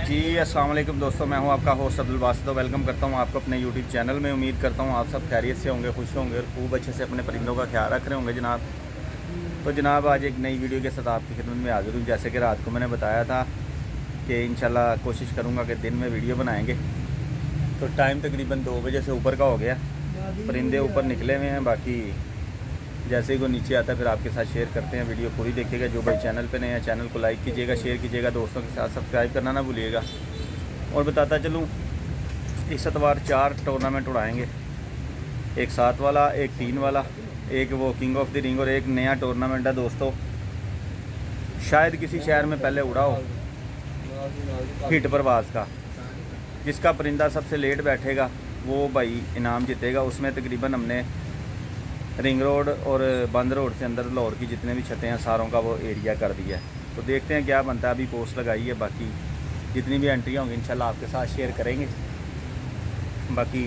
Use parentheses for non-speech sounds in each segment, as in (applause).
जी, अस्सलाम वालेकुम दोस्तों, मैं हूँ आपका होस्ट अब्दुल तो वेलकम करता हूँ आपको अपने यूट्यूब चैनल में। उम्मीद करता हूँ आप सब खैरियत से होंगे, खुश होंगे और खूब अच्छे से अपने परिंदों का ख्याल रख रहे होंगे, जनाब। तो जनाब, आज एक नई वीडियो के साथ आपकी खिदमत में हाजिर हूँ। जैसे कि रात को मैंने बताया था कि इन कोशिश करूँगा कि दिन में वीडियो बनाएँगे। तो टाइम तकरीबन दो बजे से ऊपर का हो गया। परिंदे ऊपर निकले हुए हैं, बाकी जैसे ही वो नीचे आता है, फिर आपके साथ शेयर करते हैं वीडियो पूरी, देखिएगा जो भाई चैनल पे नए हैं चैनल को लाइक कीजिएगा शेयर कीजिएगा, दोस्तों के साथ सब्सक्राइब करना ना भूलिएगा। और बताता चलूँ, इस अतवार चार टूर्नामेंट उड़ाएँगे। एक सात वाला, एक तीन वाला, एक वो किंग ऑफ़ द रिंग और एक नया टूर्नामेंट है दोस्तों। शायद किसी शहर में पहले उड़ा हो हिट परवाज का, जिसका परिंदा सबसे लेट बैठेगा, वो भाई इनाम जीतेगा, उसमें तकरीबन हमने रिंग रोड और बंद रोड से अंदर लाहौर की जितने भी छतें हैं, सारों का वो एरिया कर दिया है। तो देखते हैं क्या बनता है। अभी पोस्ट लगाई है, बाकी जितनी भी एंट्री होंगी, इंशाल्लाह आपके साथ शेयर करेंगे। बाकी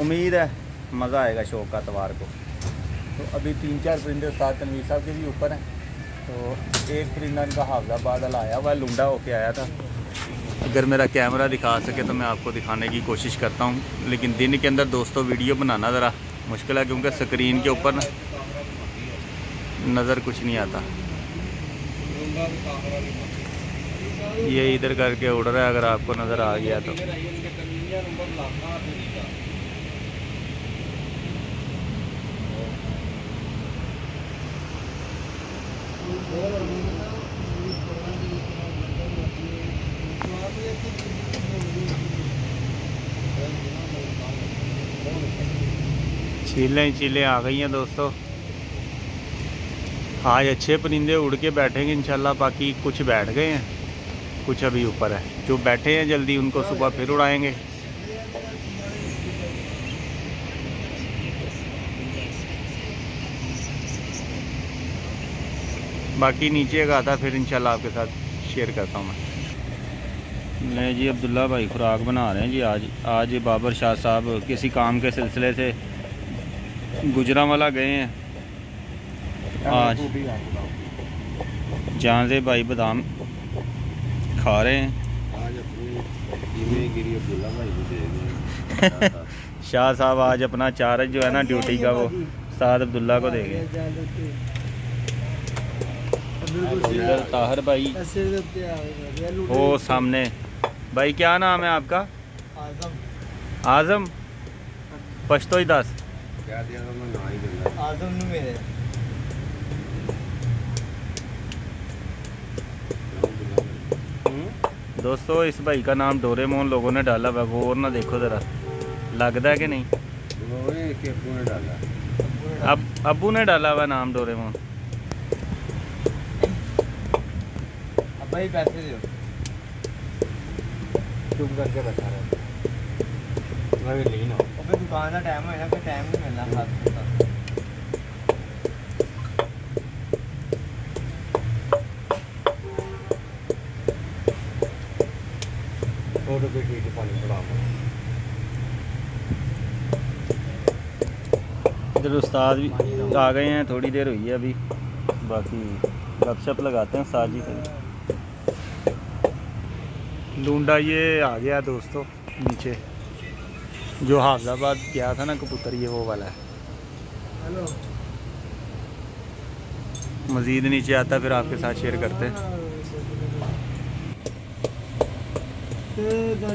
उम्मीद है, मज़ा आएगा शो का तवार को। तो अभी तीन चार परिंदे साथ तनवीर साहब के भी ऊपर हैं। तो एक परिंदा इनका हाफजा बादल आया हुआ लुंडा होके आया था। अगर मेरा कैमरा दिखा सके तो मैं आपको दिखाने की कोशिश करता हूँ। लेकिन दिन के अंदर दोस्तों वीडियो बनाना ज़रा। मुश्किल है क्योंकि स्क्रीन के ऊपर नज़र कुछ नहीं आता। ये इधर करके उड़ रहा है, अगर आपको नज़र आ गया तो। चीलें चीलें आ गई हैं दोस्तों। आज अच्छे परिंदे उड़ के बैठेंगे इंशाल्लाह, बाकी कुछ बैठ गए हैं। कुछ अभी ऊपर है। जो बैठे हैं जल्दी उनको सुबह फिर उड़ाएँगे। बाकी नीचे का आता फिर इंशाल्लाह आपके साथ शेयर करता हूँ मैं। नहीं जी अब्दुल्ला भाई, खुराक बना रहे हैं जी आज। आज बाबर शाह साहब किसी काम के सिलसिले से गुजरा वाला गए हैं। आज जहाँ से भाई बादाम खा रहे हैं। (laughs) शाह साहब आज अपना चार्ज जो है ना ड्यूटी का वो साद अब्दुल्ला को देंगे ताहर भाई। वो सामने। भाई क्या नाम है आपका? आज़म। आज़म? पश्तो ही दस। मेरे दोस्तों, इस भाई का नाम डोरेमोन, लोगों ने डाला हुआ गौर ना देखो ज़रा। लगता है कि नहीं? अब अबू ने डाला हुआ नाम डोरेमोन। अब भाई पैसे दो चुप करके बैठा रहा। मैं भी लीन हो। इधर उस्ताद भी आ गए हैं थोड़ी देर हुई है अभी। बाकी गपशप लगाते हैं उस्ताद जी से लूंडा ये आ गया दोस्तों नीचे। जो हाफजाबाद गया था ना कबूतर ये वो वाला है। हेलो। मज़ीद नीचे आता फिर आपके साथ शेयर करते हैं।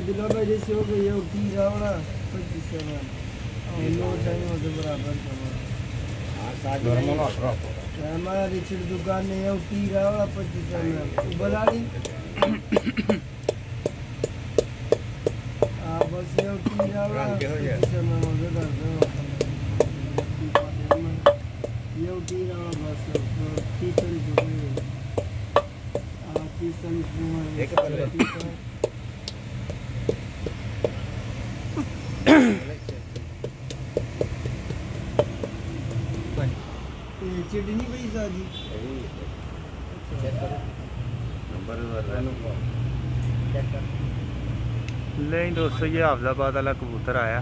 दिलो में। जैसे हो गई उठी जाओ ना पच्चीस से लो टाइम होते बराबर हमारा रिचर्ड दुकान नहीं है उठी जाओ ना पच्चीस से बोला नहीं हाँ बस ये उठी जाओ ना पच्चीस से मैं मुझे कर नहीं दोस्तों ये हाफजाबाद वाला कबूतर आया।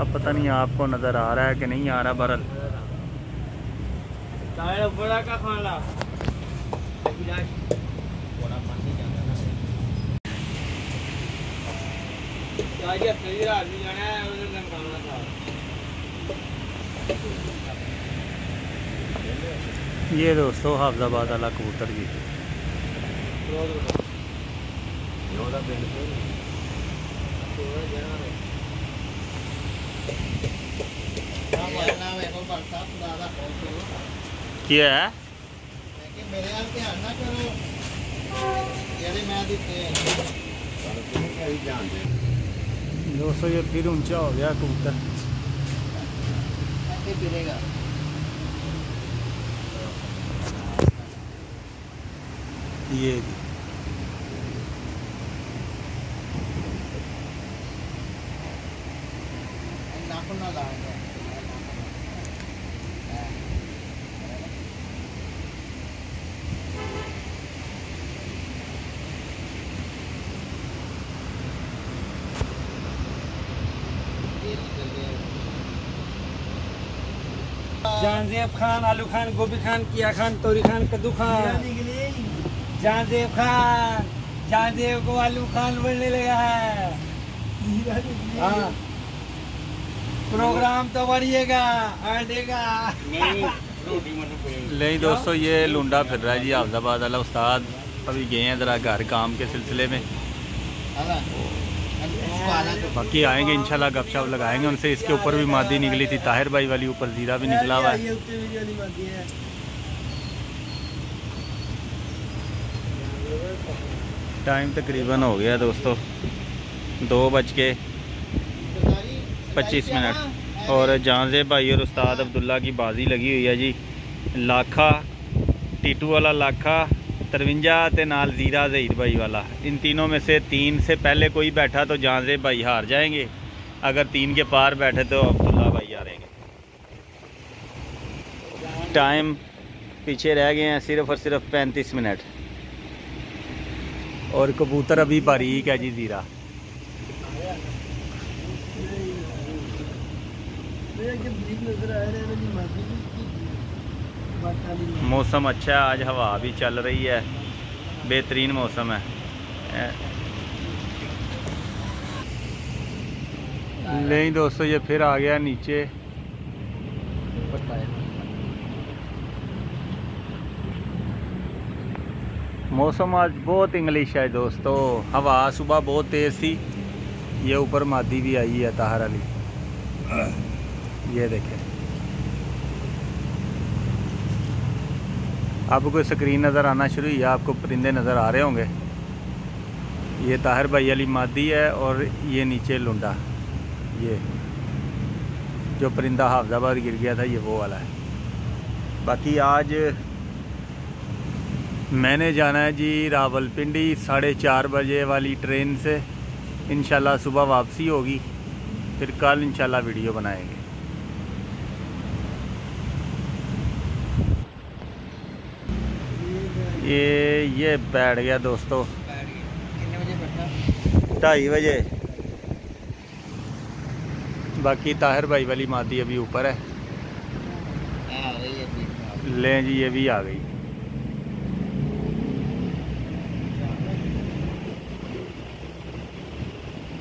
अब पता नहीं आपको नज़र आ रहा है कि नहीं आ रहा बरल। का ये दोस्तों हाफजाबाद वाला कबूतर जी ਉਹਦਾ ਪਿੰਡ ਤੋਂ ਥੋੜਾ ਜਣਾ ਹੈ ਮੇਰਾ ਨਾਮ ਹੈ ਕੋ ਬਰਸਾ ਖੁਦਾ ਦਾ ਖੌਫ क्या है ਕਿ ਮੇਰੇ ਨਾਲ ਧਿਆਨ ਨਾ ਕਰੋ ਜਿਹੜੇ ਮੈਂ ਦਿੱਤੇ दोस्तों ये फिर ऊंचा हो गया कबूतर ऐसे गिरेगा ये जानजेब खान आलू खान गोभी खान किया खान तोरी खान कद्दू खान। जानजेब खान जानजेब को आलू खान बनने लगा है। हाँ। प्रोग्राम तो बढ़िएगा आडेगा नहीं दोस्तों ये लुंडा फिर रहा है जी हाफजाबाद वाला उस्ताद। अभी गए हैं ज़रा घर काम के सिलसिले में। बाकी आएँगे इंशाल्लाह गपशप लगाएँगे। उनसे इसके ऊपर भी मादी निकली थी ताहिर भाई वाली ऊपर जीरा भी निकला हुआ है। टाइम तकरीबन हो गया दोस्तों। दो बज के पच्चीस मिनट। और जानजे भाई और उस्ताद अब्दुल्ला की बाजी लगी हुई है जी। लाखा, टीटू वाला लाखा, तरवंजा तो नाल जीरा जहीद भाई वाला। इन तीनों में से तीन से पहले कोई बैठा तो जानजे भाई हार जाएँगे। अगर तीन के पार बैठे तो अब्दुल्ला भाई हारेंगे। टाइम पीछे रह गए हैं सिर्फ़ और सिर्फ़ पैंतीस मिनट। और कबूतर अभी बारीक है जी जीरा। मौसम अच्छा है, आज हवा भी चल रही है। बेहतरीन मौसम है। नहीं दोस्तों, ये फिर आ गया नीचे। मौसम आज बहुत इंग्लिश है दोस्तों। हवा सुबह बहुत तेज़ थी। ये ऊपर मादी भी आई है ताहर अली। ये देखें। आपको कोई स्क्रीन नज़र आना शुरू हुई है आपको परिंदे नज़र आ रहे होंगे? ये ताहिर भाई अली मादी है और ये नीचे लुंडा। ये जो परिंदा हाफजाबाद गिर गया था, ये वो वाला है। बाकी आज मैंने जाना है जी रावलपिंडी साढ़े चार बजे वाली ट्रेन से। इन सुबह वापसी होगी फिर कल इंशाल्लाह वीडियो बनाएँगे। ये ये बैठ गया दोस्तों। ढाई बजे। बाकी ताहिर भाई वाली मादी अभी ऊपर है। लें जी ये भी आ गई।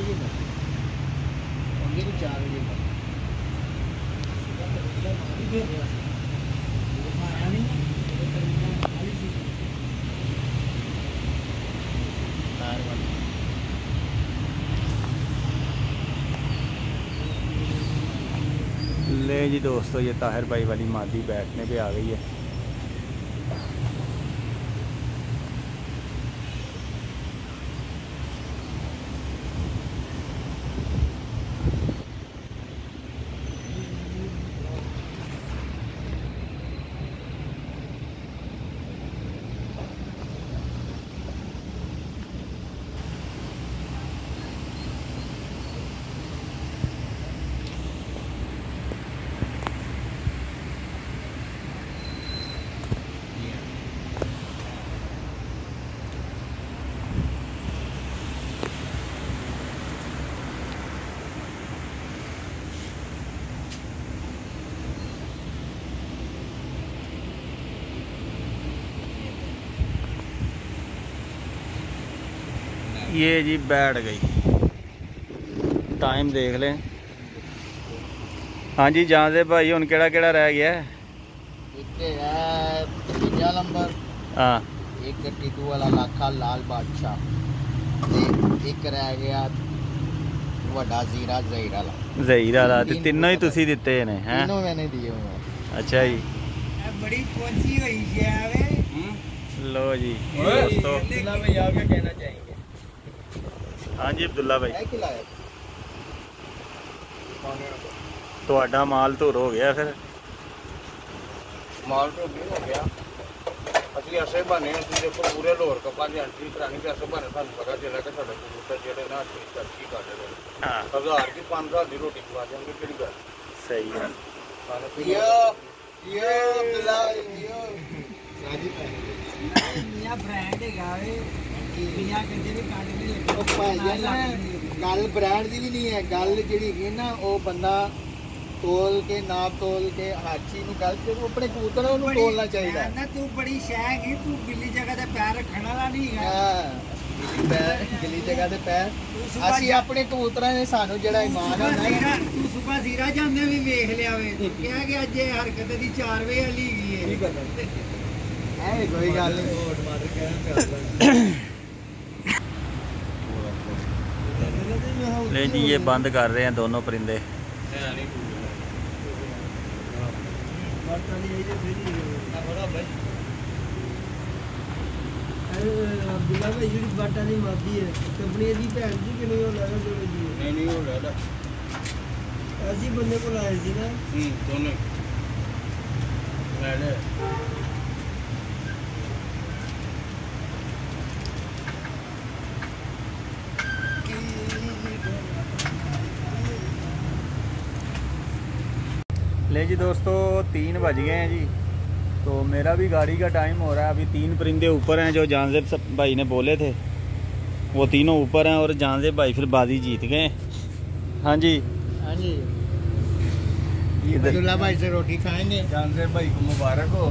बजे तक होंगे तो चार बजे तक ले जी दोस्तों, ये ताहिर भाई वाली मादी बैठने पे आ गई है। ये जी बैठ गई टाइम देख लें हाँ जी जान दे भाई हूँ केड़ा केड़ा रह गया है ਇੱਕ ਹੈ ਤੀਜਾ ਨੰਬਰ हाँ ਇੱਕ ਟਿੱਟੂ ਵਾਲਾ ਲਾਖਾ ਲਾਲ ਬਾਦਸ਼ਾਹ ਤੇ ਇੱਕ ਰਹਿ ਗਿਆ ਵੱਡਾ ਜ਼ੀਰਾ ਜ਼ਹੀਰ ਵਾਲਾ ਜ਼ਹੀਰ ਵਾਲਾ ਤੇ ਤਿੰਨੋਂ ਹੀ ਤੁਸੀਂ ਦਿੱਤੇ ਨੇ ਹੈ तीनों मैंने दिए हुए हैं ਅੱਛਾ ਜੀ बड़ी पहुंची हुई है आवे ਲੋ ਜੀ ਦੋਸਤੋ भैया क्या कहना चाहेंगे हाँ जी ਅਬਦੁੱਲਾ ਭਾਈ ਤੁਹਾਡਾ ਮਾਲ ਧੁਰ ਹੋ ਗਿਆ ਫਿਰ ਮਾਲ ਤੋਂ ਵੀ ਹੋ ਗਿਆ ਅਸੀਂ ਐਸੇ ਬਹਾਨੇ ਅਸੀਂ ਦੇਖੋ ਪੂਰੇ ਲੋਰ ਕੱਪਾਂ ਦੀ ਐਂਟਰੀ ਕਰਾਣੀ ਤੇ ਐਸੇ ਬਹਾਨੇ ਸਾਨੂੰ ਪਤਾ ਚੱਲਿਆ ਕਿ ਸਾਡੇ ਕਬੂਤਰ ਜਿਹੜੇ ਨਾ ਠੀਕ ਤਰਕੀ ਕਰ ਰਹੇ ਹਾਂ ਹਜ਼ਾਰ ਦੀ 5000 ਦੀ ਰੋਟੀ ਖਵਾ ਦੇਣਗੇ ਕਿਹੜੀ ਗੱਲ ਸਹੀ ਹੈ ਇਹ ਇਹ ਅਬਦੁੱਲਾ ਇਹ ਸਾਜੀ ਭਾਈ ਇਹ ਬ੍ਰਾਂਡ ਹੈਗਾ ਵੇ ਗੱਲ ਬ੍ਰਾਂਡ ਦੀ ਵੀ ਨਹੀਂ ਹੈ ਗੱਲ ਜਿਹੜੀ ਹੈ ਨਾ ਉਹ ਬੰਦਾ ਤੋਲ ਕੇ ਨਾਪ ਤੋਲ ਕੇ ਹਾਚੀ ਨੂੰ ਗੱਲ ਤੇ ਆਪਣੇ ਕੂਤਰ ਨੂੰ ਤੋਲਣਾ ਚਾਹੀਦਾ। ਨਾ ਤੂੰ ਬੜੀ ਸ਼ੈ ਹੈ ਤੂੰ ਗਿੱਲੀ ਜਗ੍ਹਾ ਤੇ ਪੈਰ ਰੱਖਣ ਵਾਲਾ ਨਹੀਂ ਹੈ ਹਾਂ ਪੈਰ ਜਗ੍ਹਾ ਤੇ ਪੈਰ। ਅਸੀਂ ਆਪਣੇ ਕਬੂਤਰਾਂ ਨੇ ਸਾਨੂੰ ਜਿਹੜਾ ਇਮਾਨ ਆ ਨਾ। ਤੂੰ ਸੁਬਾ ਜ਼ੀਰਾ ਜਾਂਦੇ ਵੀ ਵੇਖ ਲਿਆ ਵੇ। (laughs) ਕਿਹਾ ਕਿ ਅੱਜ ਇਹ ਹਰਕਤ ਦੀ 4 ਵੇ ਵਾਲੀ ਗਈ ਹੈ ਕੋਈ ਗੱਲ ਨਹੀਂ (coughs) ले जी ये बंद कर रहे हैं दोनों परिंदे ਅਬਦੁੱਲਾ ਭਾਈ ਜਿਹੜੀ ਬਾਟਾ ਦੀ ਮਾਦੀ ਹੈ ਕੰਪਨੀ ਦੀ ਭੈਣ ਜੀ ਕਿਨੂੰ ਉਹ ਲੱਗਾ ਦੋਵੇਂ ਜੀ ਨਹੀਂ ਨਹੀਂ ਹੋ ਰਿਹਾ ਅਸੀਂ ਬੰਦੇ ਕੋਲ ਆਏ ਸੀ ਨਾ ਹੂੰ ਦੋਨੇ ਲੈ ਲੈ ले जी दोस्तों तीन बज गए हैं जी तो मेरा भी गाड़ी का टाइम हो रहा है अभी तीन परिंदे ऊपर हैं जो जानजेब सब भाई ने बोले थे वो तीनों ऊपर हैं और जानजेब भाई फिर बाजी जीत गए हाँ जी हाँ जी अब्दुल्ला भाई से रोटी खाएँगे जानसर भाई को मुबारक हो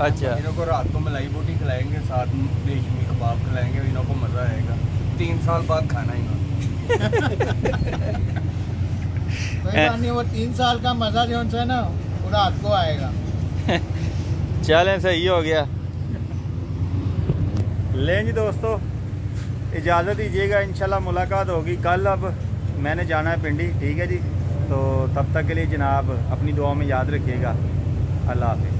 अच्छा इन्हों को रात को मलाई बोटी खिलाएँगे साथ में रेशमी कबाब खिलाएँगे इन्हों को मज़ा आएगा तीन साल बाद खाना नहीं वो तीन साल का मज़ा जो है ना पूरा आपको आएगा। (laughs) चलें सही हो गया। लें जी दोस्तों इजाज़त दीजिएगा इंशाल्लाह मुलाकात होगी कल। अब मैंने जाना है पिंडी ठीक है जी? तो तब तक के लिए जनाब अपनी दुआ में याद रखिएगा। अल्लाह हाफिज़।